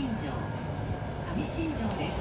上上新庄です。